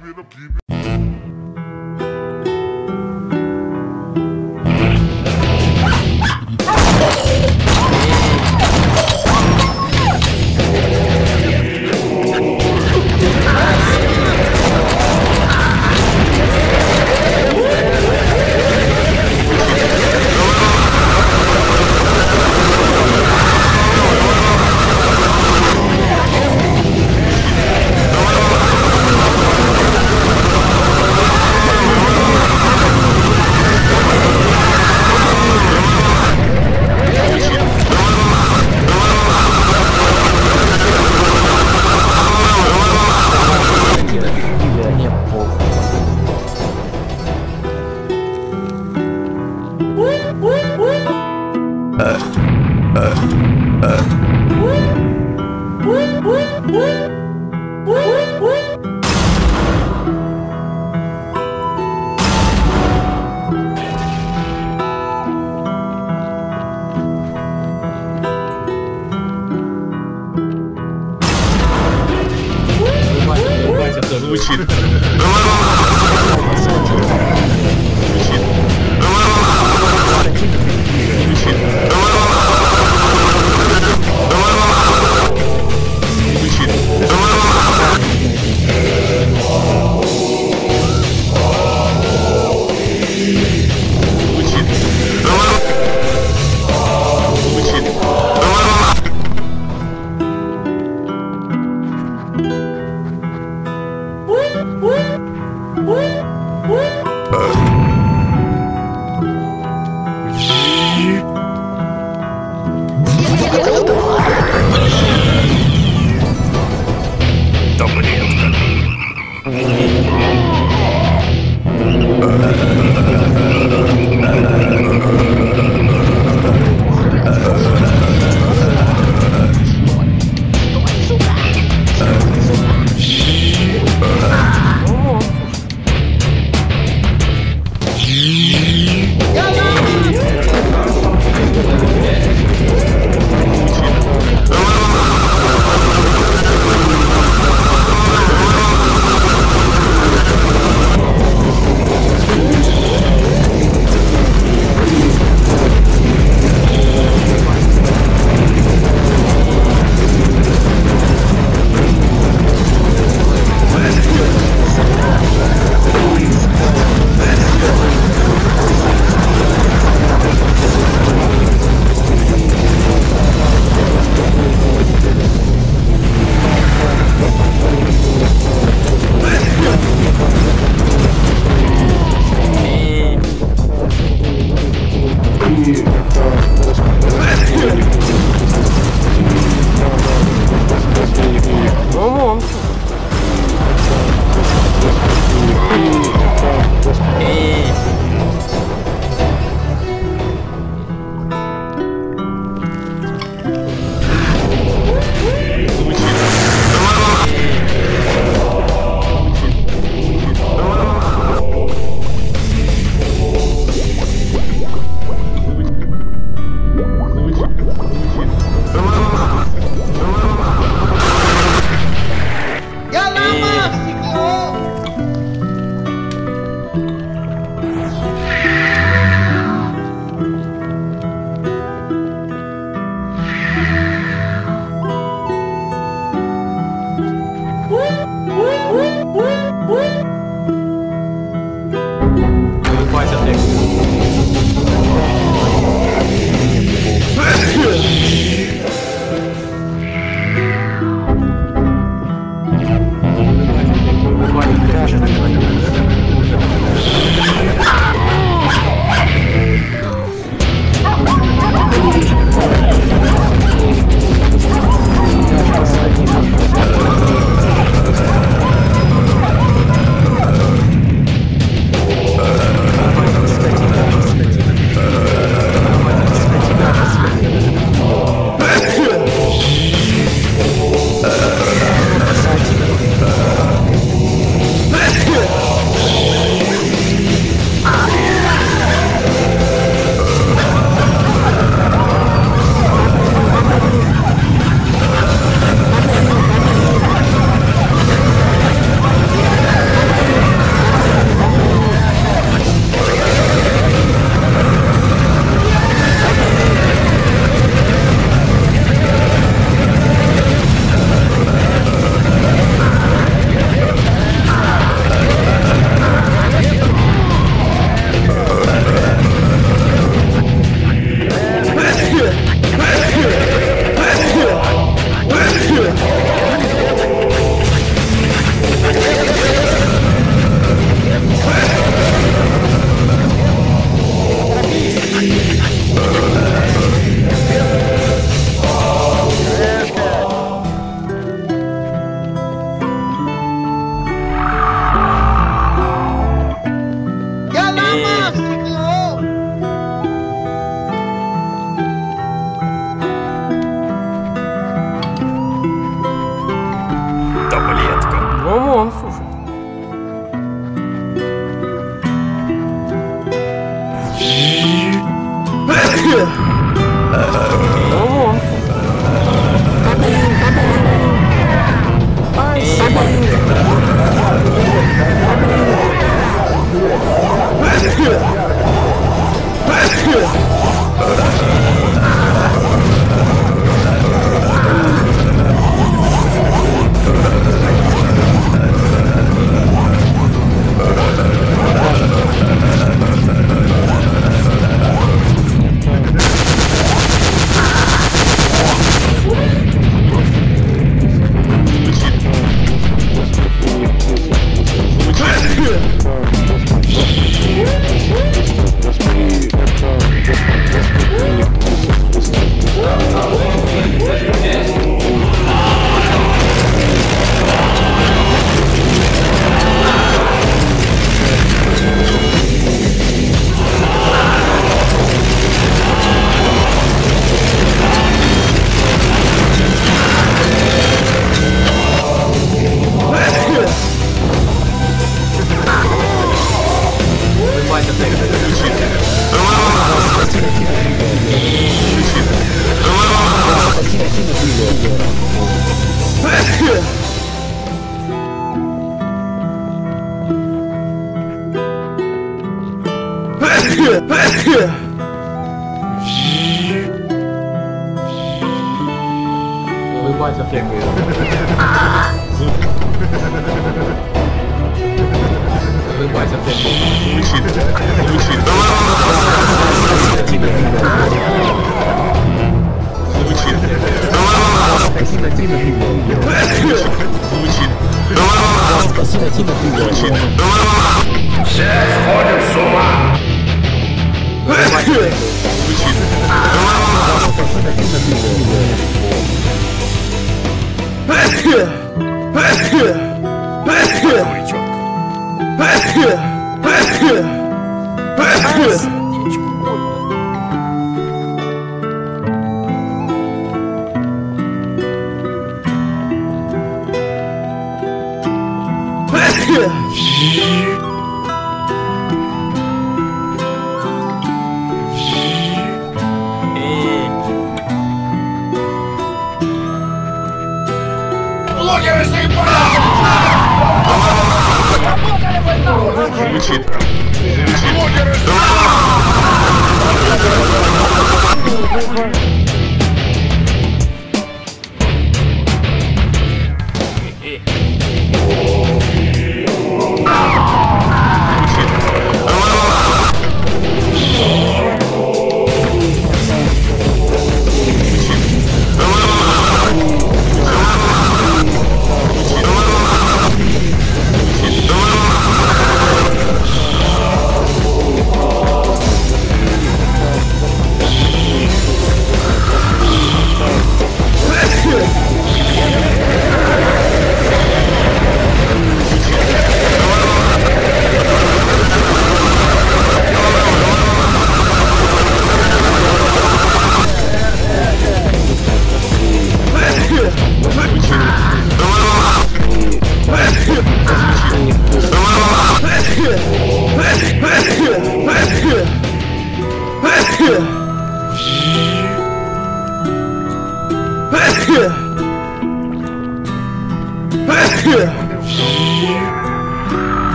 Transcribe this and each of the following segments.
give it up, give it embutido.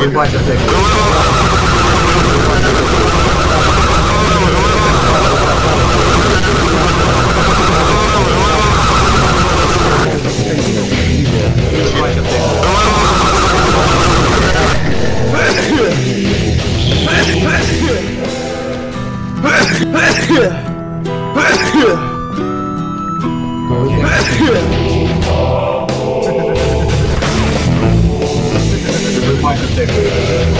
Не бачив так. Yeah. Music.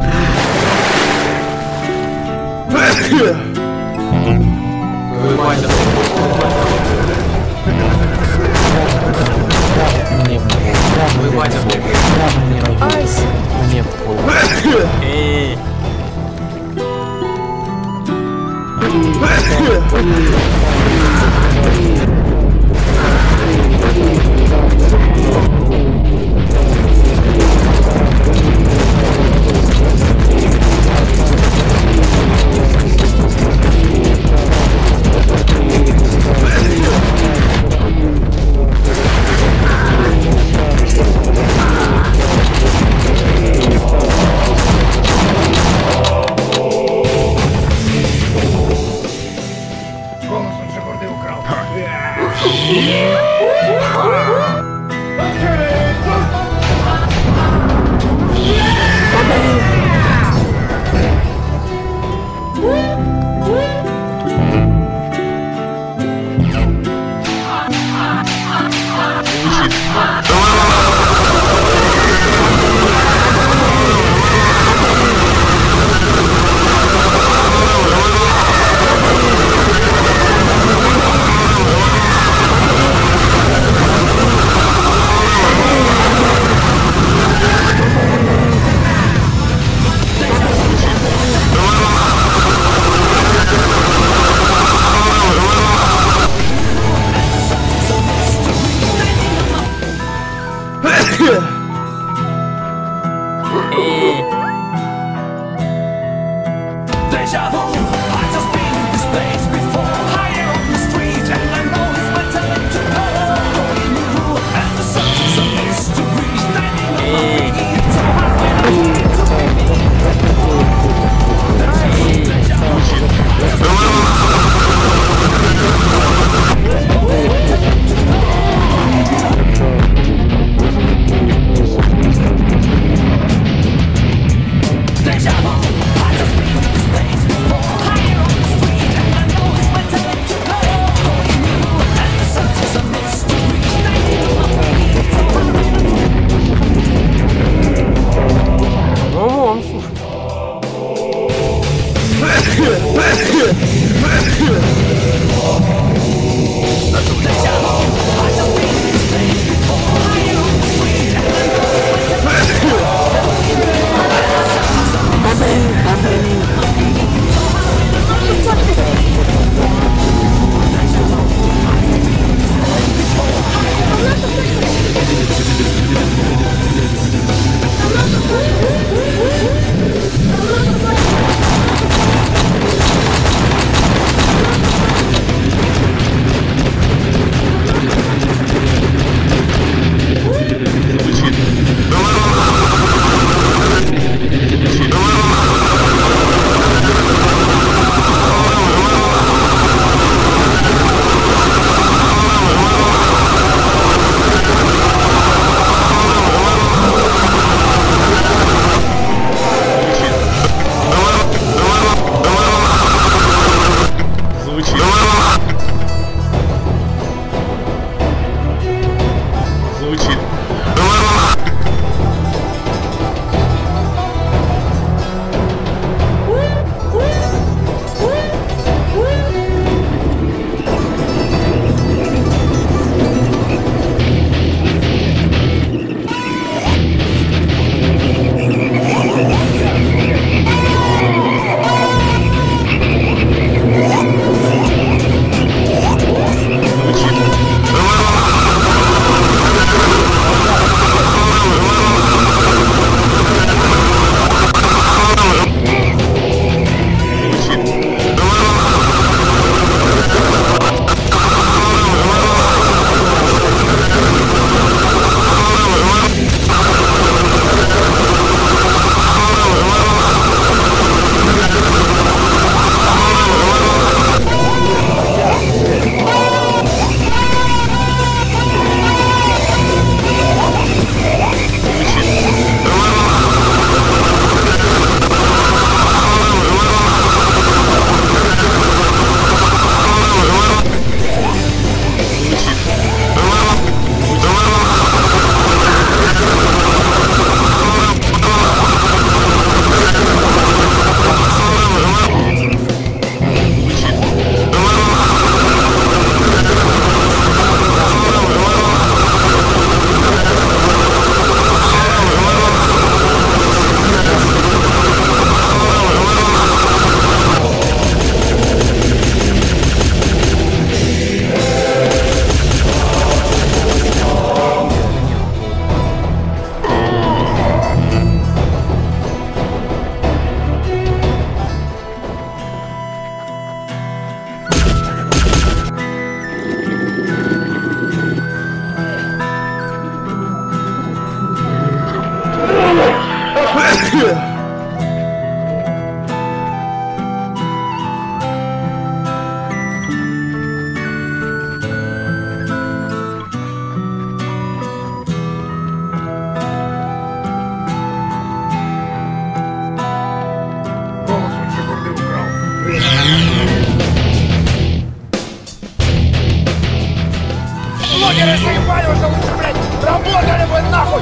блогеры заебали уже лучше, блядь, работали бы нахуй!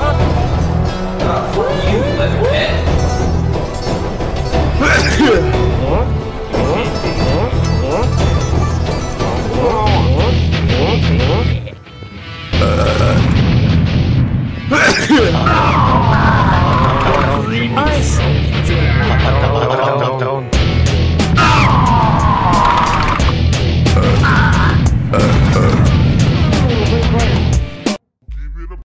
А. Э?